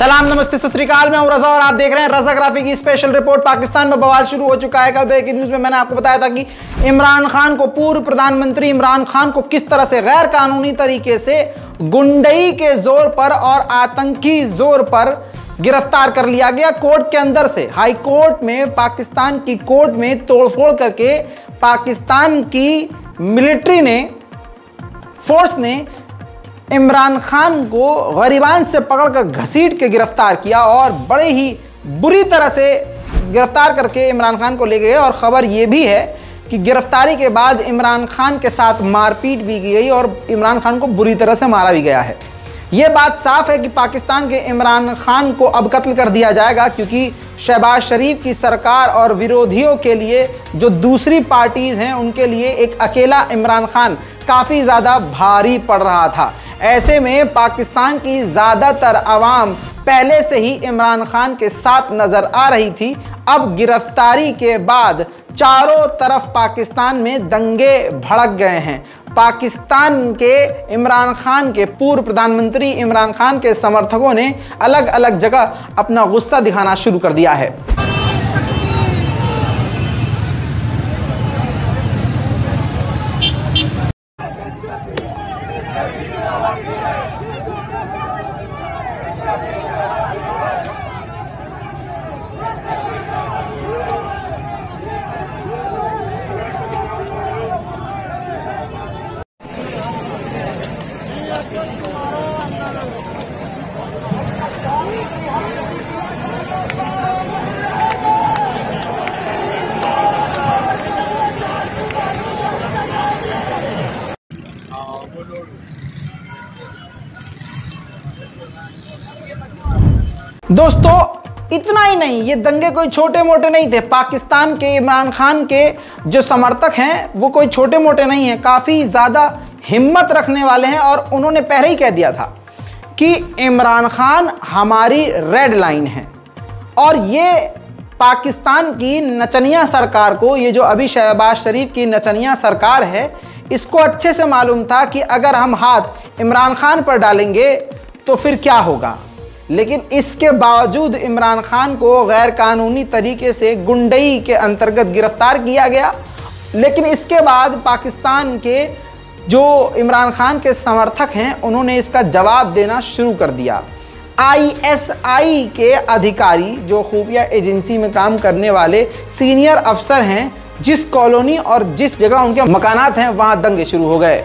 सलाम, नमस्ते, सत मैं हूँ रजा और आप देख रहे हैं रजा ग्राफी की स्पेशल रिपोर्ट पाकिस्तान में बवाल शुरू हो चुका है। कल ब्रेकिंग न्यूज़ में मैंने आपको बताया था कि इमरान खान को, पूर्व प्रधानमंत्री इमरान खान को किस तरह से गैर कानूनी तरीके से गुंडई के ज़ोर पर और आतंकी ज़ोर पर गिरफ़्तार कर लिया गया। कोर्ट के अंदर से, हाई कोर्ट में पाकिस्तान की कोर्ट में तोड़फोड़ करके पाकिस्तान की मिलिट्री ने, फोर्स ने इमरान खान को गरीबान से पकड़कर घसीट के गिरफ़्तार किया और बड़े ही बुरी तरह से गिरफ़्तार करके इमरान खान को ले गए। और ख़बर ये भी है कि गिरफ्तारी के बाद इमरान खान के साथ मारपीट भी की गई और इमरान खान को बुरी तरह से मारा भी गया है। ये बात साफ़ है कि पाकिस्तान के इमरान खान को अब कत्ल कर दिया जाएगा क्योंकि शहबाज शरीफ की सरकार और विरोधियों के लिए जो दूसरी पार्टीज़ हैं, उनके लिए एक अकेला इमरान खान काफ़ी ज़्यादा भारी पड़ रहा था। ऐसे में पाकिस्तान की ज़्यादातर आवाम पहले से ही इमरान खान के साथ नज़र आ रही थी। अब गिरफ्तारी के बाद चारों तरफ़ पाकिस्तान में दंगे भड़क गए हैं। पाकिस्तान के इमरान खान के पूर्व प्रधानमंत्री इमरान खान के समर्थकों ने अलग अलग जगह अपना गुस्सा दिखाना शुरू कर दिया है। दोस्तों, इतना ही नहीं, ये दंगे कोई छोटे मोटे नहीं थे। पाकिस्तान के, इमरान खान के जो समर्थक हैं, वो कोई छोटे मोटे नहीं हैं। काफ़ी ज़्यादा हिम्मत रखने वाले हैं और उन्होंने पहले ही कह दिया था कि इमरान खान हमारी रेड लाइन है। और ये पाकिस्तान की नचनिया सरकार को, ये जो अभी शहबाज शरीफ की नचनिया सरकार है, इसको अच्छे से मालूम था कि अगर हम हाथ इमरान खान पर डालेंगे तो फिर क्या होगा? लेकिन इसके बावजूद इमरान खान को गैर कानूनी तरीके से गुंडई के अंतर्गत गिरफ़्तार किया गया। लेकिन इसके बाद पाकिस्तान के जो इमरान खान के समर्थक हैं, उन्होंने इसका जवाब देना शुरू कर दिया। आईएसआई के अधिकारी, जो खुफिया एजेंसी में काम करने वाले सीनियर अफसर हैं, जिस कॉलोनी और जिस जगह उनके मकानात हैं, वहाँ दंगे शुरू हो गए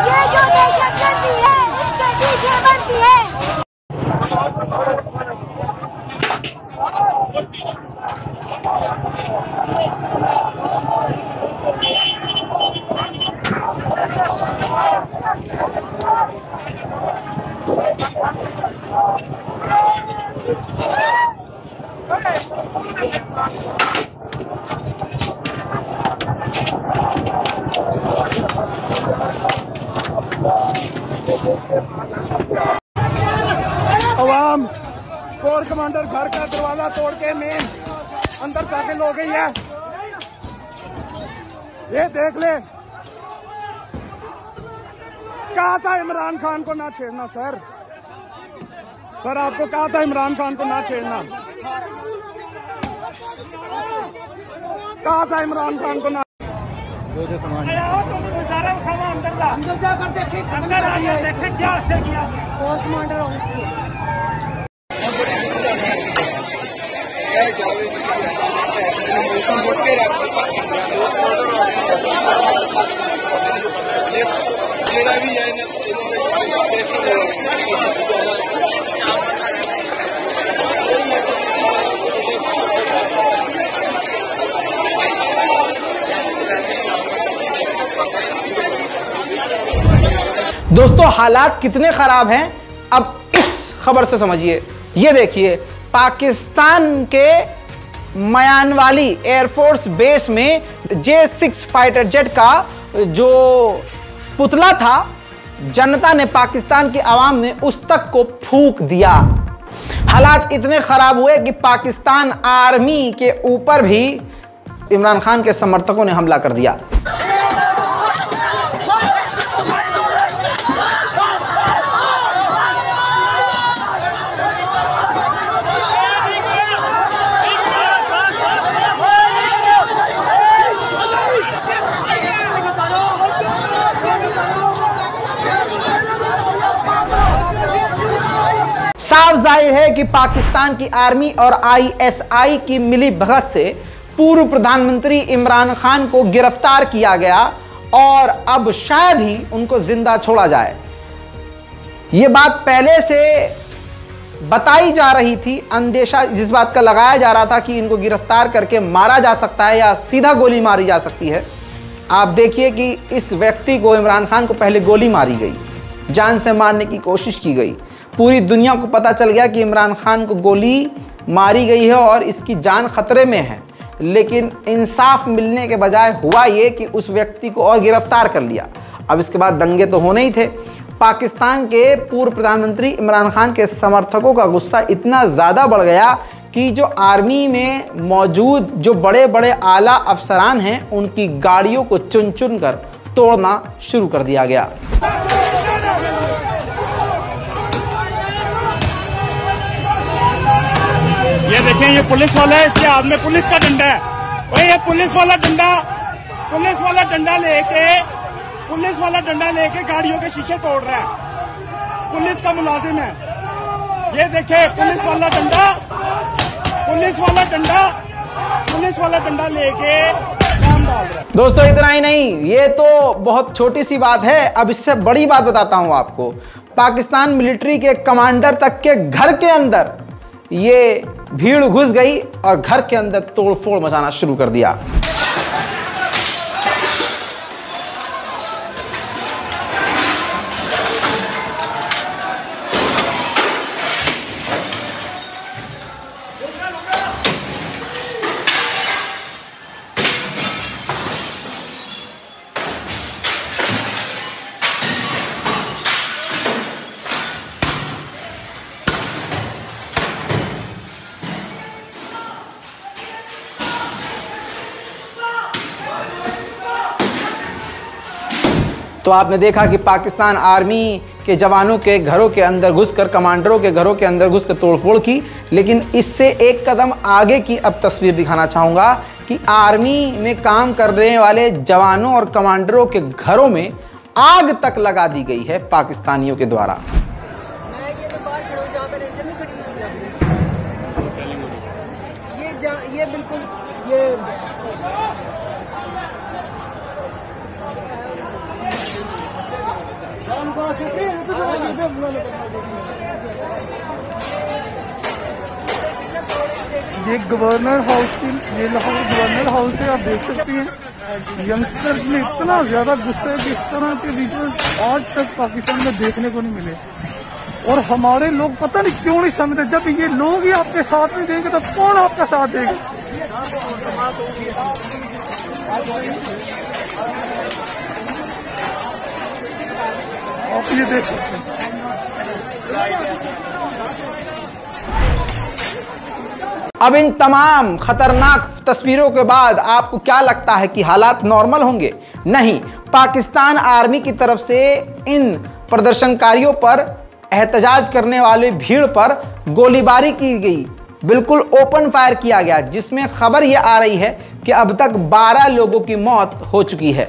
ये जो दहशतगर्दी है इसके पीछे बढ़ती है अवाम कोर कमांडर घर का दरवाज़ा तोड़ के मेन अंदर दाखिल हो गई है। ये देख ले। कहा था इमरान खान को ना छेड़ना, सर? सर, आपको कहा था इमरान खान को ना छेड़ना? कहा था इमरान खान को ना सारा सामान अंदर ला अंदर जाकर देखे अंदर आइए देखें क्या असर किया। और कमांडर ऑफ़िस दोस्तों, हालात कितने खराब हैं, अब इस खबर से समझिए। ये देखिए, पाकिस्तान के मयानवाली एयरफोर्स बेस में जे सिक्स फाइटर जेट का जो पुतला था, जनता ने पाकिस्तान की आवाम ने उस तक को फूक दिया। हालात इतने खराब हुए कि पाकिस्तान आर्मी के ऊपर भी इमरान खान के समर्थकों ने हमला कर दिया। ज़ाहिर है कि पाकिस्तान की आर्मी और आईएसआई की मिली भगत से पूर्व प्रधानमंत्री इमरान खान को गिरफ़्तार किया गया और अब शायद ही उनको ज़िंदा छोड़ा जाए। यह बात पहले से बताई जा रही थी, अंदेशा जिस बात का लगाया जा रहा था कि इनको गिरफ़्तार करके मारा जा सकता है या सीधा गोली मारी जा सकती है। आप देखिए कि इस व्यक्ति को इमरान खान को पहले गोली मारी गई, जान से मारने की कोशिश की गई। पूरी दुनिया को पता चल गया कि इमरान खान को गोली मारी गई है और इसकी जान खतरे में है। लेकिन इंसाफ मिलने के बजाय हुआ ये कि उस व्यक्ति को और गिरफ़्तार कर लिया। अब इसके बाद दंगे तो होने ही थे। पाकिस्तान के पूर्व प्रधानमंत्री इमरान खान के समर्थकों का गुस्सा इतना ज़्यादा बढ़ गया कि जो आर्मी में मौजूद जो बड़े बड़े आला अफसरान हैं, उनकी गाड़ियों को चुन चुन कर तोड़ना शुरू कर दिया गया। देखें ये पुलिस वाला है, इसके हाथ में पुलिस का डंडा है। और ये पुलिस वाला डंडा, पुलिस वाला डंडा लेके, पुलिस वाला डंडा लेके गाड़ियों के शीशे तोड़ रहा है। पुलिस का मुलाजिम है। ये देखे, पुलिस वाला डंडा, पुलिस वाला डंडा, पुलिस वाला डंडा लेके दोस्तों, इतना ही नहीं, ये तो बहुत छोटी सी बात है। अब इससे बड़ी बात बताता हूँ आपको। पाकिस्तान मिलिट्री के कमांडर तक के घर के अंदर ये भीड़ घुस गई और घर के अंदर तोड़फोड़ मचाना शुरू कर दिया। तो आपने देखा कि पाकिस्तान आर्मी के जवानों के घरों के अंदर घुसकर, कमांडरों के घरों के अंदर घुसकर तोड़फोड़ की। लेकिन इससे एक कदम आगे की अब तस्वीर दिखाना चाहूँगा कि आर्मी में काम करने वाले जवानों और कमांडरों के घरों में आग तक लगा दी गई है पाकिस्तानियों के द्वारा। ये बिल्कुल, ये ये गवर्नर हाउस की, ये लाहौर गवर्नर हाउस है आप देख सकती हैं यंगस्टर्स में इतना ज़्यादा गुस्सा है कि इस तरह के वीडियोस आज तक पाकिस्तान में देखने को नहीं मिले। और हमारे लोग पता नहीं क्यों नहीं समझते, जब ये लोग ही आपके साथ नहीं देंगे तो कौन आपका साथ देगा? आप ये देख सकते हैं। अब इन तमाम खतरनाक तस्वीरों के बाद आपको क्या लगता है कि हालात नॉर्मल होंगे? नहीं पाकिस्तान आर्मी की तरफ़ से इन प्रदर्शनकारियों पर एहतजाज करने वाली भीड़ पर गोलीबारी की गई। बिल्कुल ओपन फायर किया गया जिसमें खबर यह आ रही है कि अब तक 12 लोगों की मौत हो चुकी है।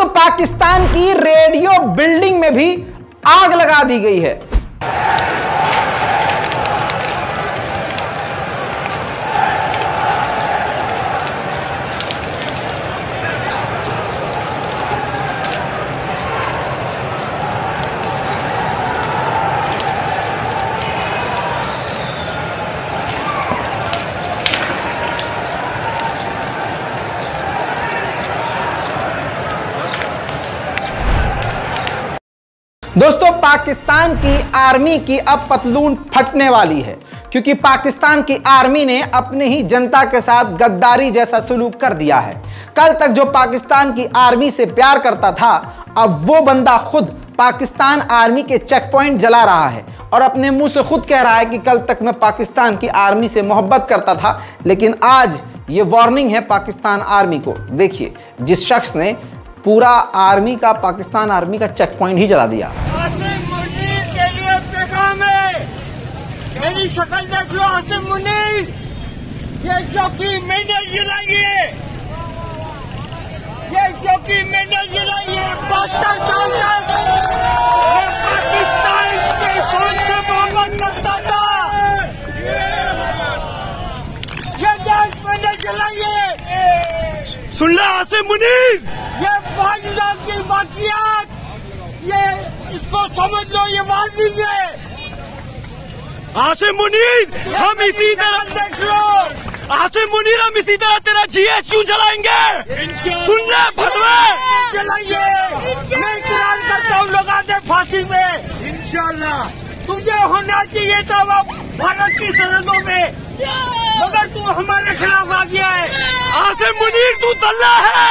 दोस्तों पाकिस्तान की रेडियो बिल्डिंग में भी आग लगा दी गई है। दोस्तों, पाकिस्तान की आर्मी की अब पतलून फटने वाली है, क्योंकि पाकिस्तान की आर्मी ने अपने ही जनता के साथ गद्दारी जैसा सलूक कर दिया है। कल तक जो पाकिस्तान की आर्मी से प्यार करता था, अब वो बंदा खुद पाकिस्तान आर्मी के चेक पॉइंट जला रहा है और अपने मुँह से खुद कह रहा है कि कल तक मैं पाकिस्तान की आर्मी से मोहब्बत करता था, लेकिन आज ये वार्निंग है पाकिस्तान आर्मी को। देखिए, जिस शख्स ने पूरा आर्मी का पाकिस्तान आर्मी का चेक पॉइंट ही जला दिया। आसिम मुनीर के लिए पैगाम है। मेरी शक्ल देख लो आसिम मुनीर। ये चौकी मैंने जलाई है। ये चौकी मैंने जलाई है। बहत्तर साल तक मैं पाकिस्तान के कौन से मोहब्बत करता था ये देश मैंने जलाई है। सुन ला आसिम मुनीर। ये बाजदा की बाकियात ये इसको समझ लो ये वाजिब है आसिम मुनीर हम इसी तरह देख लो! आसिम मुनीर हम इसी तरह तेरा जीएचक्यू चलाएँगे? सुन ले फतवे चलाइए मैं इकरार करता हूँ लगा दे फांसी में इंशाल्लाह। तुझे होना चाहिए था वो भारत की सरहदों में। मगर तू हमारे खिलाफ आ गया है। आसिम मुनीर तू तल्ला है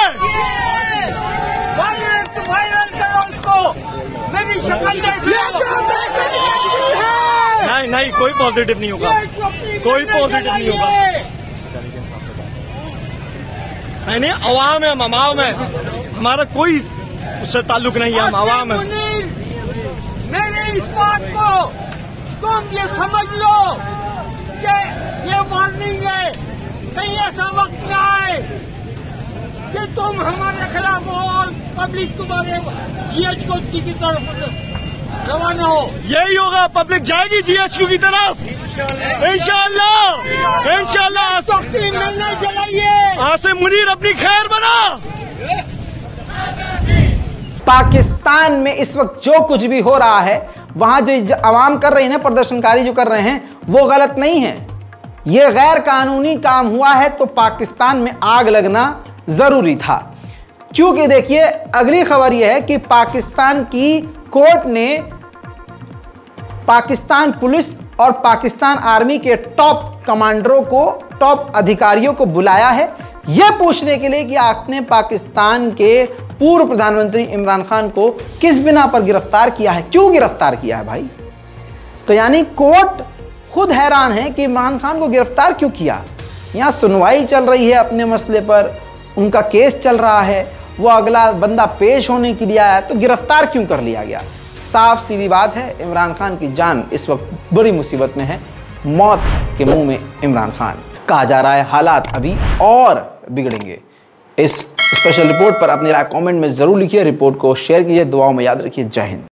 वायरल वायरल करो उसको मेरी शक्ल देख लो नहीं नहीं कोई पॉजिटिव नहीं होगा। कोई पॉजिटिव नहीं होगा। नहीं नहीं अवाम है हम अवाम है हमारा कोई उससे ताल्लुक नहीं है हम अवाम है मेरे इस बात को तुम ये समझ लो कि ये वार्निंग है कहीं ऐसा वक्त ना आए कि तुम हमारे खिलाफ हो और पब्लिक तुम्हारे जीएच को की तरफ़ रवाना हो। यही होगा पब्लिक जाएगी जीएचक्यू की तरफ़। इंशाल्लाह। इंशाल्लाह। चौकी जलाइए आसिम मुनीर अपनी खैर बना। पाकिस्तान में इस वक्त जो कुछ भी हो रहा है वहाँ जो आवाम कर रही है प्रदर्शनकारी जो कर रहे हैं वो गलत नहीं है। ये गैर कानूनी काम हुआ है तो पाकिस्तान में आग लगना ज़रूरी था। क्योंकि देखिए अगली खबर यह है कि पाकिस्तान की कोर्ट ने पाकिस्तान पुलिस और पाकिस्तान आर्मी के टॉप कमांडरों को, टॉप अधिकारियों को बुलाया है। यह पूछने के लिए कि आपने पाकिस्तान के पूर्व प्रधानमंत्री इमरान खान को किस बिना पर गिरफ़्तार किया है? क्यों गिरफ़्तार किया है भाई? तो यानी कोर्ट खुद हैरान है कि इमरान खान को गिरफ़्तार क्यों किया? यहाँ सुनवाई चल रही है अपने मसले पर, उनका केस चल रहा है, वो अगला बंदा पेश होने के लिए आया तो गिरफ़्तार क्यों कर लिया गया? साफ़ सीधी बात है, इमरान खान की जान इस वक्त बड़ी मुसीबत में है। मौत के मुँह में इमरान खान। कहा जा रहा है, हालात अभी और बिगड़ेंगे। इस स्पेशल रिपोर्ट पर अपनी राय कमेंट में ज़रूर लिखिए रिपोर्ट को शेयर कीजिए, दुआओं में याद रखिए। जय हिंद।